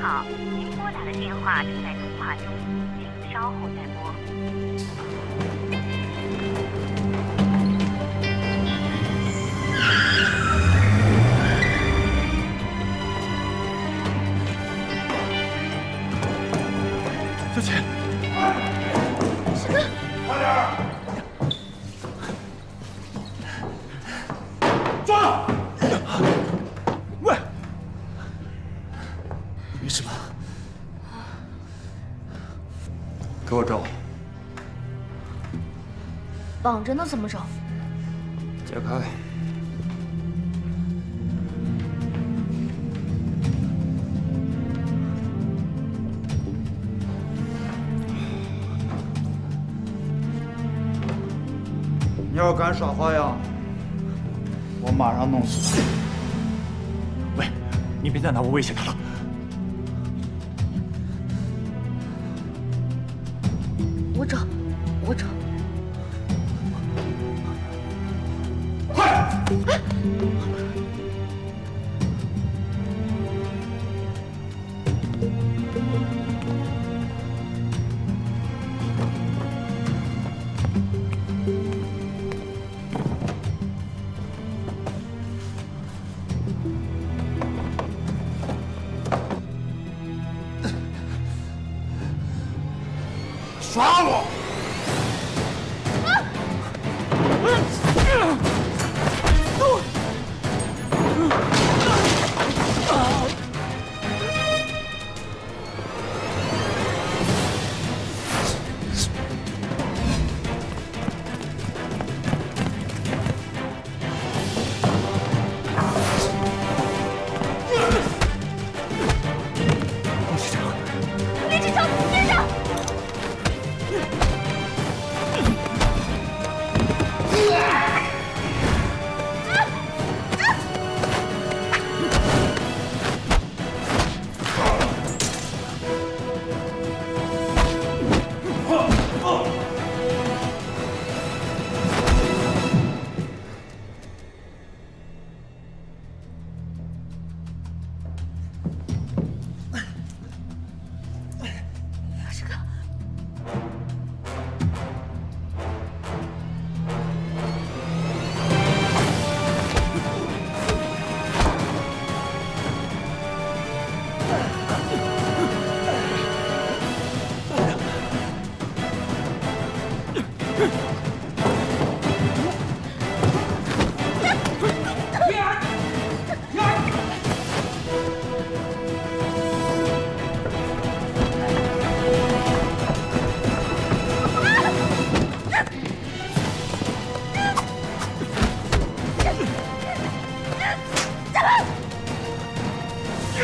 好，您拨打的电话正在通话中，请稍后再拨。小姐，师哥，快点儿！抓！喂，没事吧？给我找。绑着呢，怎么找？解开。你要敢耍花样，我马上弄死你！喂，你别再拿我威胁他了。耍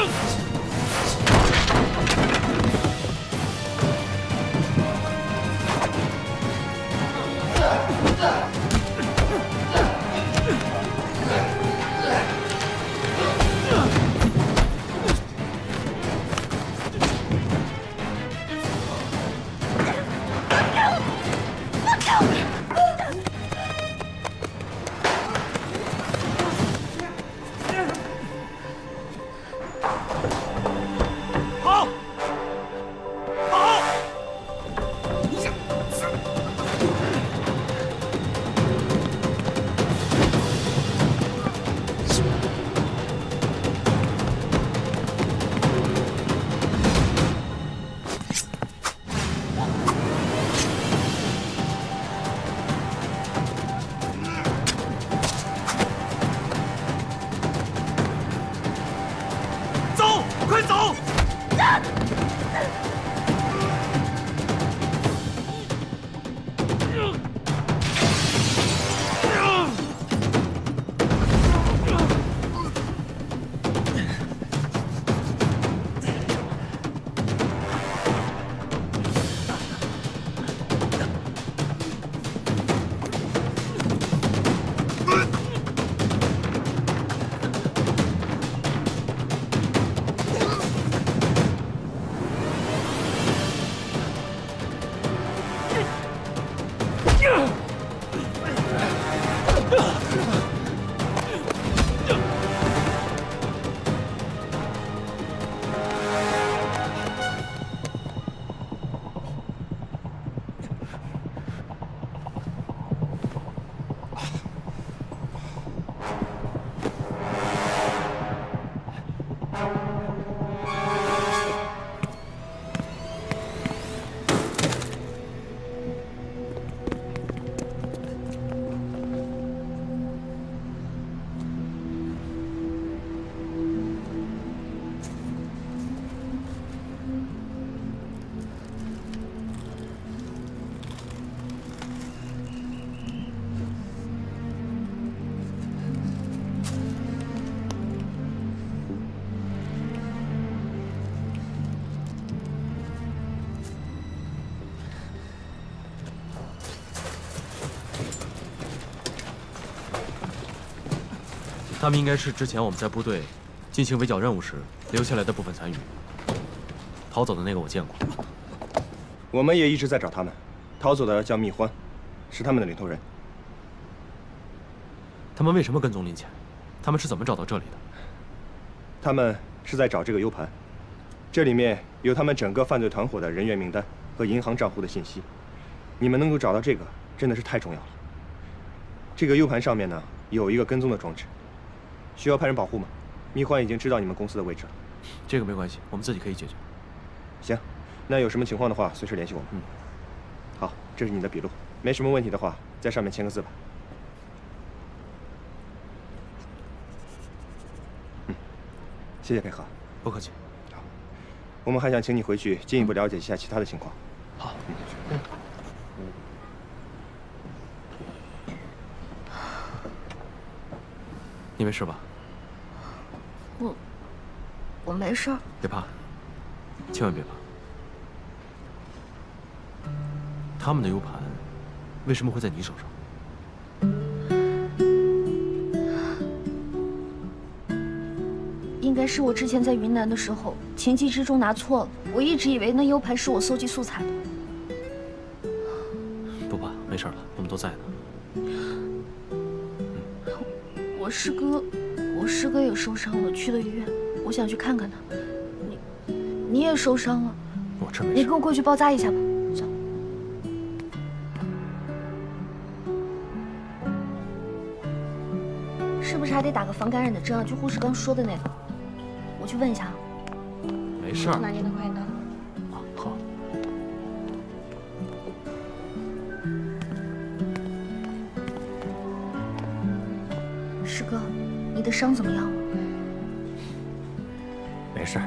何?他们应该是之前我们在部队进行围剿任务时留下来的部分残余。逃走的那个我见过。我们也一直在找他们。逃走的叫蜜欢，是他们的领头人。他们为什么跟踪林浅？他们是怎么找到这里的？他们是在找这个 U 盘，这里面有他们整个犯罪团伙的人员名单和银行账户的信息。你们能够找到这个，真的是太重要了。这个 U 盘上面呢，有一个跟踪的装置，需要派人保护吗？蜜獾已经知道你们公司的位置了。这个没关系，我们自己可以解决。行，那有什么情况的话，随时联系我们。嗯。好，这是你的笔录，没什么问题的话，在上面签个字吧。嗯，谢谢配合。不客气。好，我们还想请你回去进一步了解一下其他的情况。好。你没事吧？我，我没事。别怕，千万别怕。他们的 U 盘为什么会在你手上？应该是我之前在云南的时候，情急之中拿错了。我一直以为那 U 盘是我搜集素材的。不怕，没事了，我们都在呢。我师哥，我师哥也受伤了，去了医院。我想去看看他。你，你也受伤了。我真没事。你跟我过去包扎一下吧。是不是还得打个防感染的针啊，就护士刚说的那个，我去问一下。没事儿。拿您的快单。的伤怎么样了？没事，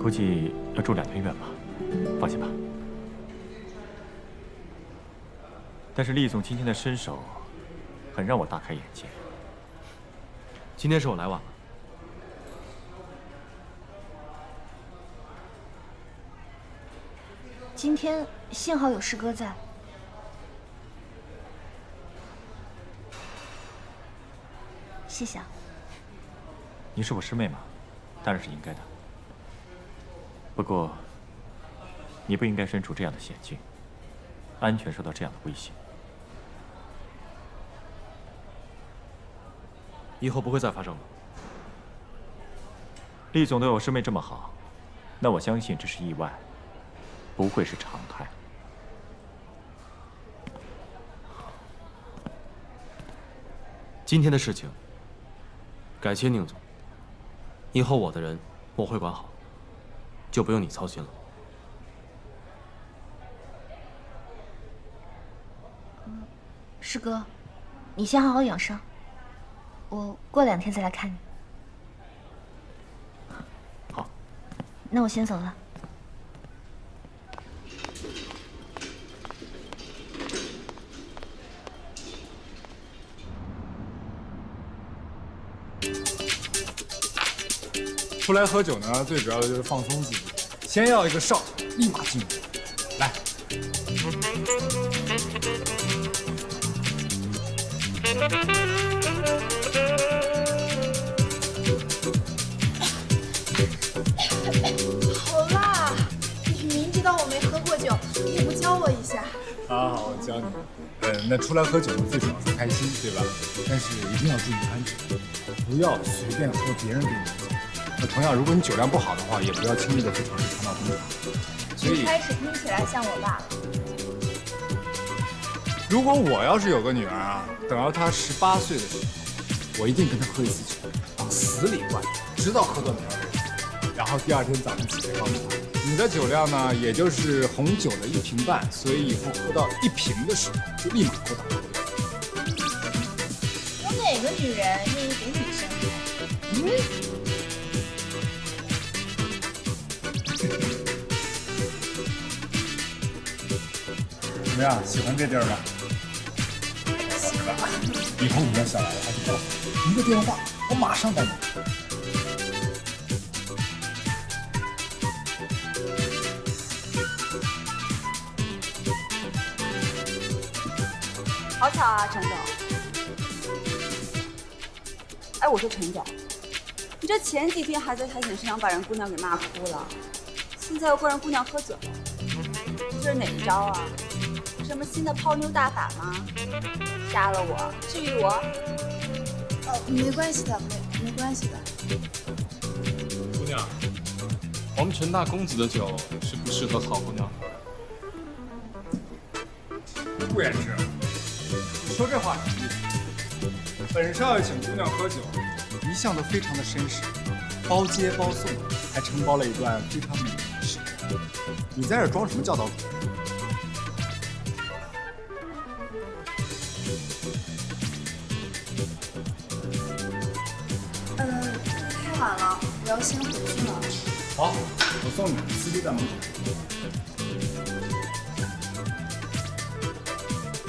估计要住两天院吧。放心吧。但是厉总今天的身手，很让我大开眼界。今天是我来晚了。今天幸好有师哥在。谢谢啊。你是我师妹嘛，当然是应该的。不过，你不应该身处这样的险境，安全受到这样的威胁。以后不会再发生了。厉总对我师妹这么好，那我相信这是意外，不会是常态。今天的事情，感谢宁总。以后我的人我会管好，就不用你操心了。师哥，你先好好养伤。我过两天再来看你。好，那我先走了。出来喝酒呢，最主要的就是放松自己，先要一个哨，立马进入。来。好辣！你明知道我没喝过酒，你不教我一下好好，我教你。嗯，那出来喝酒最主要是开心，对吧？但是一定要注意安全，不要随便喝别人给你的酒。那同样，如果你酒量不好的话，也不要轻易的去尝试强盗冰茶。所以开始听起来像我爸。如果我要是有个女儿啊，等到她十八岁的时候，我一定跟她喝一次酒，往死里灌，直到喝断片然后第二天早上起来告诉她。你的酒量呢，也就是红酒的一瓶半，所以以后喝到一瓶的时候，就立马给我打过有哪个女人愿意给你生开？嗯。怎么样，喜欢这地儿吗？喜欢。以后你要想来的话，就，一个电话，我马上带你。好巧啊，陈总。哎，我说陈总，你这前几天还在台检市场把人姑娘给骂哭了，现在又怪人姑娘喝酒，这是哪一招啊？什么新的泡妞大法吗？杀了我，至于我？哦，没关系的，没没关系的。姑娘，我们陈大公子的酒是不适合好姑娘喝的。顾言之，你说这话什么意思？本少爷请姑娘喝酒，一向都非常的绅士，包接包送，还承包了一段非常美的仪式。你在这装什么教导主要先回去了。好，我送你，司机在门口。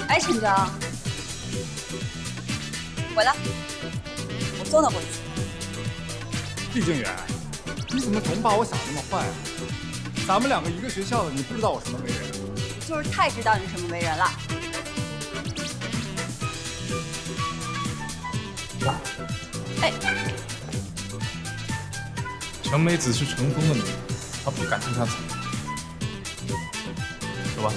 哎，陈征，回来，我送他回去。毕静远，你怎么总把我想那么坏？咱们两个一个学校的，你不知道我什么为人？我就是太知道你什么为人了。哎，陈美子是程峰的女人，她不敢跟她走。走吧。